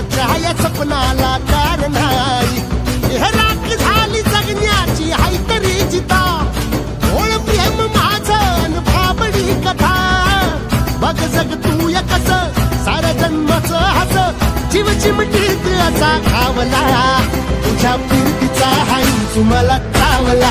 कुणाच्या सपनाला कार नाही हे राख झाली जगण्याची हाय तरी जिता. ओळ प्रेम माझन भाबडी कथा. बघ जग तू या कस सार जन्मच हस. जीव चिमटीत असा खावला. तुझ्या प्रीतीचा हाई तुम्हाला चावला